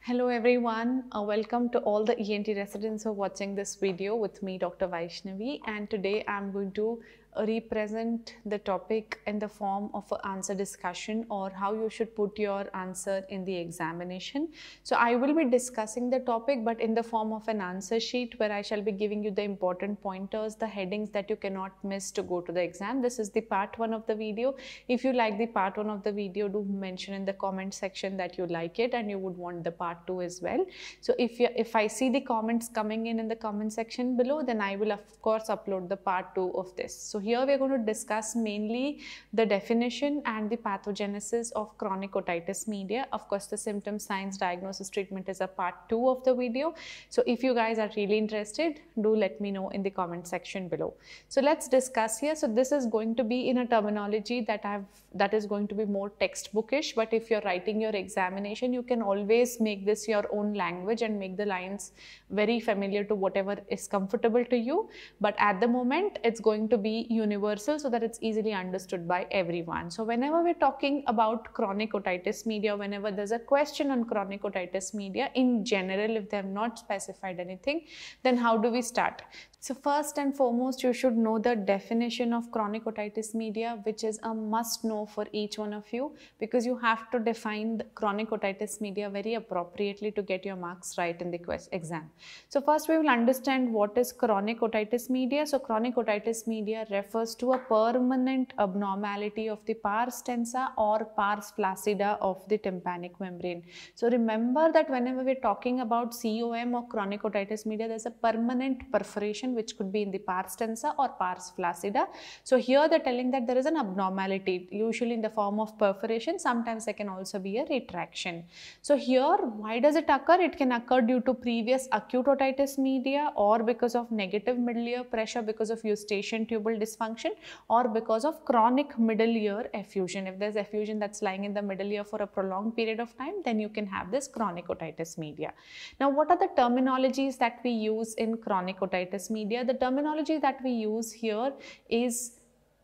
Hello everyone, uh, welcome to all the ENT residents who are watching this video with me Dr. Vyshnavi and today I'm going to represent the topic in the form of an answer discussion or how you should put your answer in the examination. So I will be discussing the topic but in the form of an answer sheet where I shall be giving you the important pointers, the headings that you cannot miss to go to the exam. This is the part one of the video. If you like the part one of the video, do mention in the comment section that you like it and you would want the part two as well. So if you, if I see the comments coming in in the comment section below, then I will of course upload the part two of this. So here we are going to discuss mainly the definition and the pathogenesis of chronic otitis media. Of course, the symptoms, signs, diagnosis, treatment is a part two of the video. So if you guys are really interested, do let me know in the comment section below. So let's discuss here. So this is going to be in a terminology that I've that is going to be more textbookish. But if you're writing your examination, you can always make this your own language and make the lines very familiar to whatever is comfortable to you. But at the moment, it's going to be universal so that it's easily understood by everyone. So whenever we're talking about chronic otitis media, whenever there's a question on chronic otitis media, in general, if they have not specified anything, then how do we start? So first and foremost, you should know the definition of chronic otitis media, which is a must know for each one of you because you have to define chronic otitis media very appropriately to get your marks right in the exam. So first we will understand what is chronic otitis media. So chronic otitis media refers to a permanent abnormality of the pars tensa or pars flaccida of the tympanic membrane. So remember that whenever we're talking about COM or chronic otitis media, there's a permanent perforation which could be in the pars tensa or pars flaccida. So here they're telling that there is an abnormality usually in the form of perforation sometimes there can also be a retraction. So here why does it occur? It can occur due to previous acute otitis media or because of negative middle ear pressure because of eustachian tubal dysfunction or because of chronic middle ear effusion. If there's effusion that's lying in the middle ear for a prolonged period of time then you can have this chronic otitis media. Now what are the terminologies that we use in chronic otitis media? The terminology that we use here is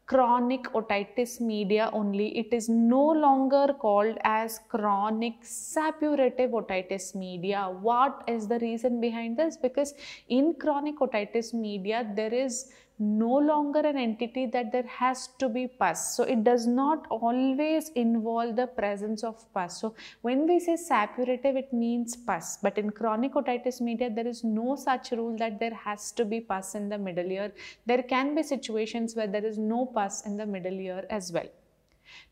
chronic otitis media only. It is no longer called as chronic suppurative otitis media. What is the reason behind this? Because in chronic otitis media, there is no longer an entity that there has to be pus. So it does not always involve the presence of pus. So when we say suppurative, it means pus. But in chronic otitis media, there is no such rule that there has to be pus in the middle ear. There can be situations where there is no pus in the middle ear as well.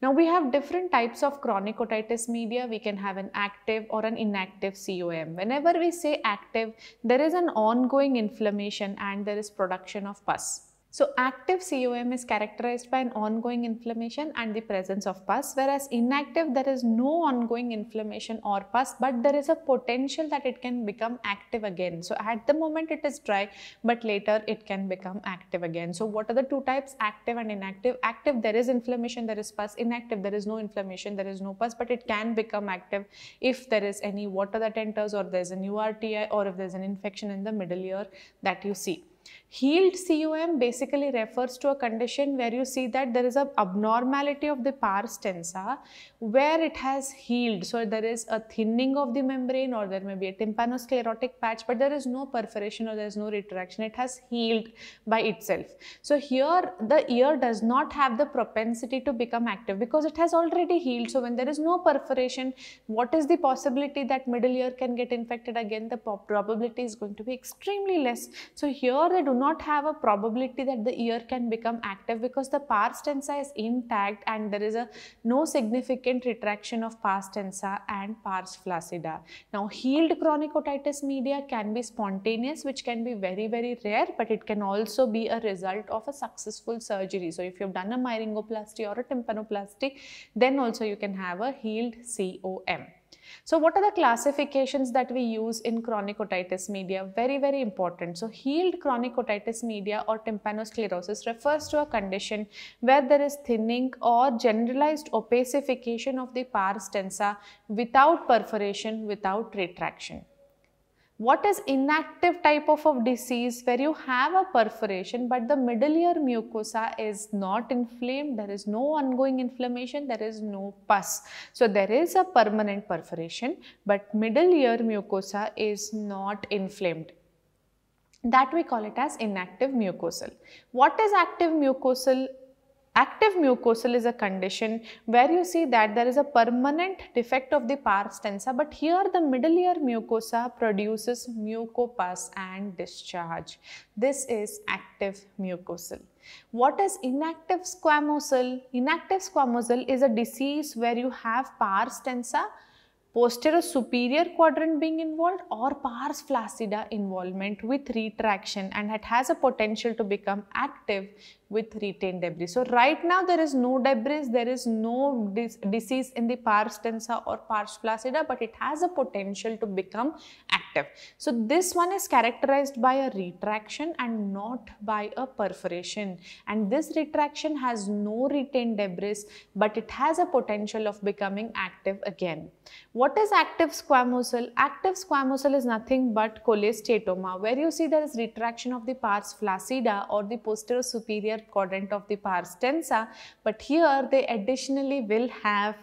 Now we have different types of chronic otitis media. We can have an active or an inactive COM. Whenever we say active, there is an ongoing inflammation and there is production of pus. So active COM is characterized by an ongoing inflammation and the presence of pus whereas inactive there is no ongoing inflammation or pus but there is a potential that it can become active again. So at the moment it is dry but later it can become active again. So what are the two types active and inactive? Active there is inflammation there is pus inactive there is no inflammation there is no pus but it can become active if there is any water that enters or there is an URTI or if there is an infection in the middle ear that you see. Healed COM basically refers to a condition where you see that there is an abnormality of the pars tensa where it has healed. So there is a thinning of the membrane or there may be a tympanosclerotic patch but there is no perforation or there is no retraction. It has healed by itself. So here the ear does not have the propensity to become active because it has already healed. So when there is no perforation, what is the possibility that middle ear can get infected again? The probability is going to be extremely less. So here they do not have a probability that the ear can become active because the pars tensa is intact and there is a no significant retraction of pars tensa and pars flaccida. Now healed chronic otitis media can be spontaneous which can be very very rare but it can also be a result of a successful surgery. So if you have done a myringoplasty or a tympanoplasty then also you can have a healed COM. So what are the classifications that we use in chronic otitis media? Very, very important. So healed chronic otitis media or tympanosclerosis refers to a condition where there is thinning or generalized opacification of the pars tensa without perforation, without retraction. What is inactive type of, of disease where you have a perforation but the middle ear mucosa is not inflamed, there is no ongoing inflammation, there is no pus. So there is a permanent perforation but middle ear mucosa is not inflamed that we call it as inactive mucosal. What is active mucosal Active mucosal is a condition where you see that there is a permanent defect of the pars tensa but here the middle ear mucosa produces mucopus and discharge. This is active mucosal. What is inactive squamosal? Inactive squamosal is a disease where you have pars tensa posterior superior quadrant being involved or pars flaccida involvement with retraction and it has a potential to become active with retained debris. So right now there is no debris, there is no dis disease in the pars tensa or pars flaccida but it has a potential to become active. So this one is characterized by a retraction and not by a perforation and this retraction has no retained debris but it has a potential of becoming active again. Is active squamosal? Active squamosal is nothing but cholesteatoma where you see there is retraction of the pars flaccida or the posterior superior quadrant of the pars tensa but here they additionally will have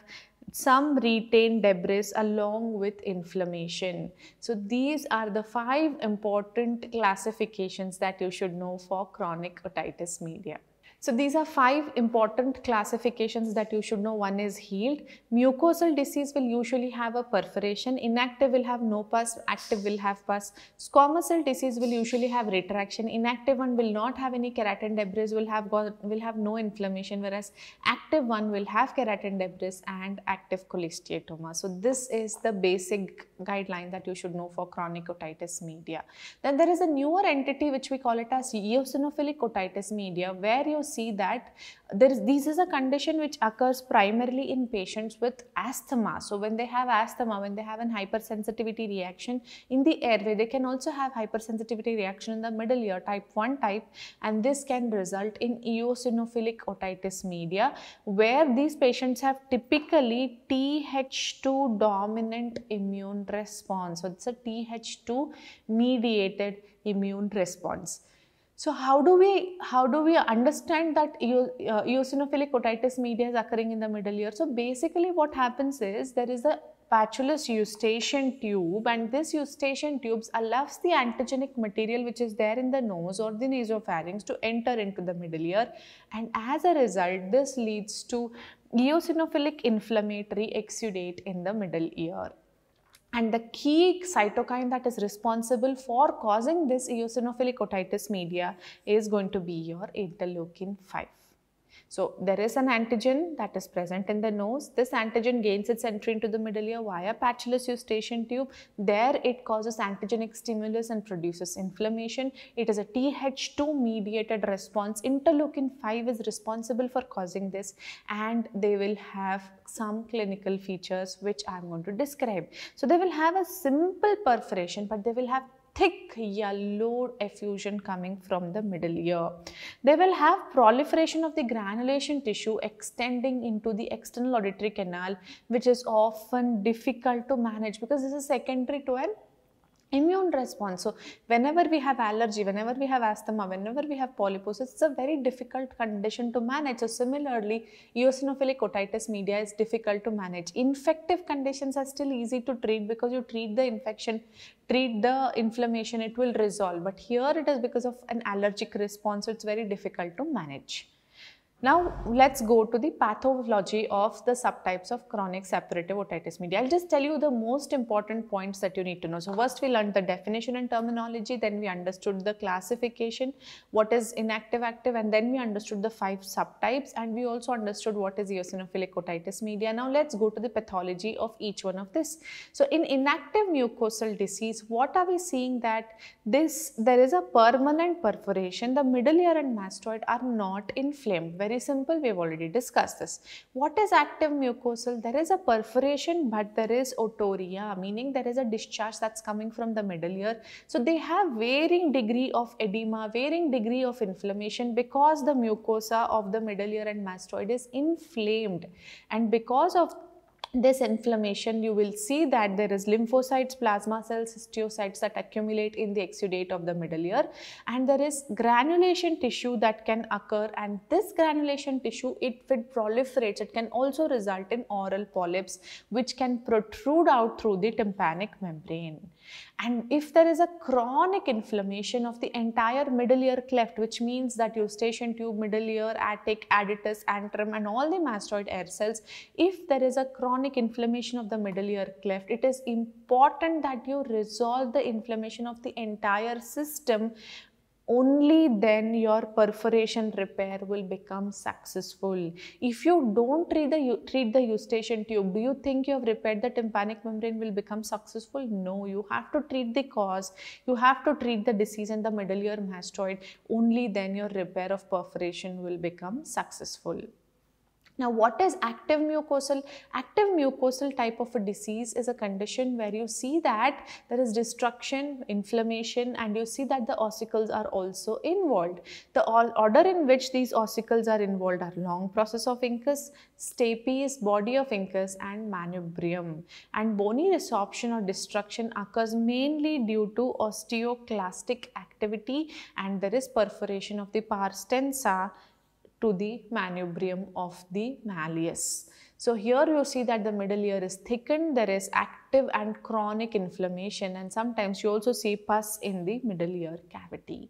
some retained debris along with inflammation. So these are the five important classifications that you should know for chronic otitis media. So these are five important classifications that you should know. One is healed. Mucosal disease will usually have a perforation. Inactive will have no pus, active will have pus. Squamous cell disease will usually have retraction. Inactive one will not have any keratin debris, will have will have no inflammation, whereas active one will have keratin debris and active cholesteatoma. So this is the basic guideline that you should know for chronic otitis media. Then there is a newer entity which we call it as eosinophilic otitis media where you see that there is this is a condition which occurs primarily in patients with asthma. So when they have asthma, when they have an hypersensitivity reaction in the airway, they can also have hypersensitivity reaction in the middle ear type 1 type and this can result in eosinophilic otitis media where these patients have typically Th2 dominant immune response. So it's a Th2 mediated immune response. So how do we how do we understand that uh, eosinophilic otitis media is occurring in the middle ear? So basically what happens is there is a patulous eustachian tube and this eustachian tubes allows the antigenic material which is there in the nose or the nasopharynx to enter into the middle ear and as a result this leads to eosinophilic inflammatory exudate in the middle ear. And the key cytokine that is responsible for causing this eosinophilic otitis media is going to be your interleukin 5. So there is an antigen that is present in the nose. This antigen gains its entry into the middle ear via patulous eustachian tube. There it causes antigenic stimulus and produces inflammation. It is a Th2 mediated response. Interleukin 5 is responsible for causing this and they will have some clinical features which I am going to describe. So they will have a simple perforation but they will have thick yellow effusion coming from the middle ear. They will have proliferation of the granulation tissue extending into the external auditory canal which is often difficult to manage because this is secondary to an immune response. So whenever we have allergy, whenever we have asthma, whenever we have polyposis, it's a very difficult condition to manage. So similarly, eosinophilic otitis media is difficult to manage. Infective conditions are still easy to treat because you treat the infection, treat the inflammation, it will resolve. But here it is because of an allergic response, so it's very difficult to manage. Now let's go to the pathology of the subtypes of chronic suppurative otitis media. I'll just tell you the most important points that you need to know. So first we learned the definition and terminology, then we understood the classification, what is inactive active and then we understood the five subtypes and we also understood what is eosinophilic otitis media. Now let's go to the pathology of each one of this. So in inactive mucosal disease, what are we seeing that this there is a permanent perforation, the middle ear and mastoid are not inflamed very simple, we have already discussed this. What is active mucosal? There is a perforation but there is otorrhea, meaning there is a discharge that's coming from the middle ear. So they have varying degree of edema, varying degree of inflammation because the mucosa of the middle ear and mastoid is inflamed and because of this inflammation you will see that there is lymphocytes plasma cells histiocytes that accumulate in the exudate of the middle ear. And there is granulation tissue that can occur. And this granulation tissue if it proliferates it can also result in aural polyps which can protrude out through the tympanic membrane and if there is a chronic inflammation of the entire middle ear cleft, which means that eustachian tube, middle ear, attic, aditus, antrum and all the mastoid air cells, if there is a chronic inflammation of the middle ear cleft, it is important that you resolve the inflammation of the entire system only then your perforation repair will become successful. If you don't treat the, treat the eustachian tube, do you think you have repaired the tympanic membrane will become successful? No, you have to treat the cause. You have to treat the disease and the middle ear mastoid. Only then your repair of perforation will become successful. Now, what is active mucosal? Active mucosal type of a disease is a condition where you see that there is destruction, inflammation and you see that the ossicles are also involved. The order in which these ossicles are involved are long process of incus, stapes, body of incus and manubrium. And bony resorption or destruction occurs mainly due to osteoclastic activity and there is perforation of the pars tensa to the manubrium of the malleus. So here you see that the middle ear is thickened, there is active and chronic inflammation and sometimes you also see pus in the middle ear cavity.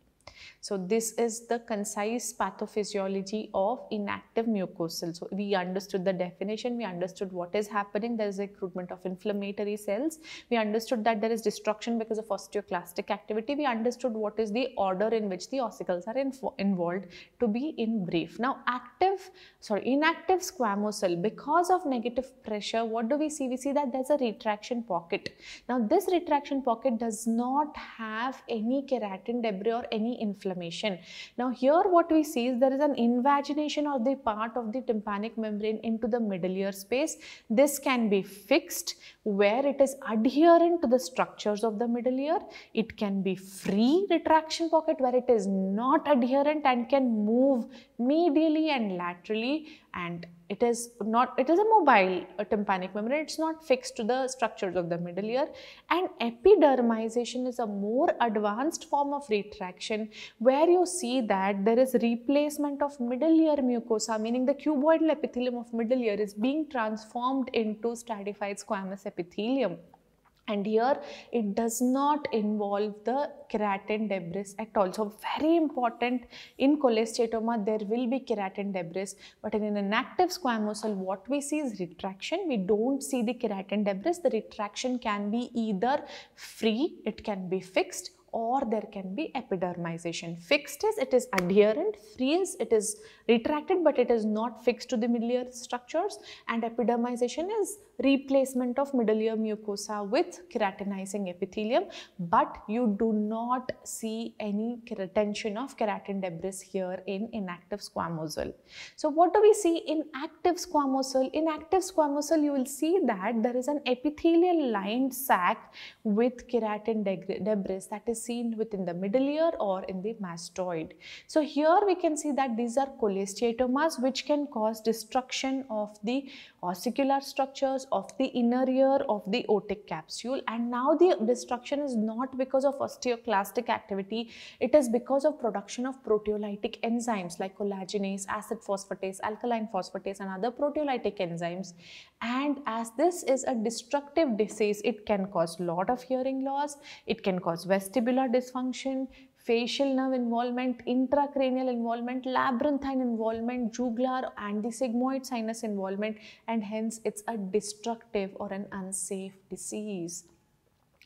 So this is the concise pathophysiology of inactive mucosal. So we understood the definition, we understood what is happening, there is recruitment of inflammatory cells, we understood that there is destruction because of osteoclastic activity, we understood what is the order in which the ossicles are involved to be in brief. Now active, sorry, inactive squamous cell, because of negative pressure, what do we see? We see that there's a retraction pocket. Now this retraction pocket does not have any keratin debris or any inflammation. Now here what we see is there is an invagination of the part of the tympanic membrane into the middle ear space. This can be fixed where it is adherent to the structures of the middle ear. It can be free retraction pocket where it is not adherent and can move medially and laterally and it is not it is a mobile a tympanic membrane it's not fixed to the structures of the middle ear. And epidermization is a more advanced form of retraction where you see that there is replacement of middle ear mucosa meaning the cuboidal epithelium of middle ear is being transformed into stratified squamous epithelium and here it does not involve the keratin debris at all. So very important in cholesteatoma there will be keratin debris but in an inactive squamous cell what we see is retraction. We don't see the keratin debris. The retraction can be either free, it can be fixed or there can be epidermization. Fixed is it is adherent, free is it is retracted but it is not fixed to the middle ear structures and epidermization is replacement of middle ear mucosa with keratinizing epithelium but you do not see any retention of keratin debris here in inactive squamous cell. So what do we see in active squamous cell? In active squamous cell you will see that there is an epithelial lined sac with keratin debris that is seen within the middle ear or in the mastoid. So here we can see that these are cholesteatomas which can cause destruction of the ossicular structures of the inner ear of the otic capsule. And now the destruction is not because of osteoclastic activity. It is because of production of proteolytic enzymes like collagenase acid phosphatase alkaline phosphatase and other proteolytic enzymes. And as this is a destructive disease it can cause lot of hearing loss. It can cause vestibular dysfunction facial nerve involvement, intracranial involvement, labyrinthine involvement, jugular and the sigmoid sinus involvement and hence it's a destructive or an unsafe disease.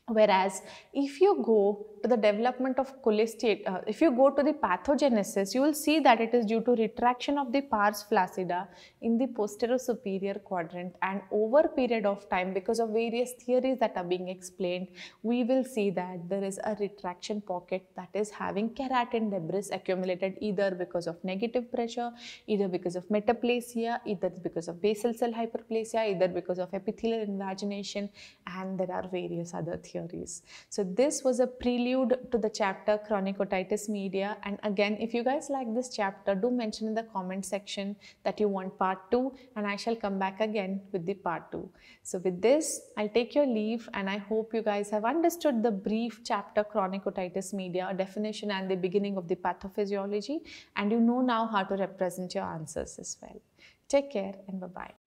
Whereas if you go to the development of cholesteat, uh, if you go to the pathogenesis, you will see that it is due to retraction of the pars flaccida in the posterior superior quadrant and over period of time because of various theories that are being explained, we will see that there is a retraction pocket that is having keratin debris accumulated either because of negative pressure, either because of metaplasia, either because of basal cell hyperplasia, either because of epithelial invagination and there are various other theories theories. So this was a prelude to the chapter chronic otitis media and again if you guys like this chapter do mention in the comment section that you want part 2 and I shall come back again with the part 2. So with this I'll take your leave and I hope you guys have understood the brief chapter chronic otitis media definition and the beginning of the pathophysiology and you know now how to represent your answers as well. Take care and bye-bye.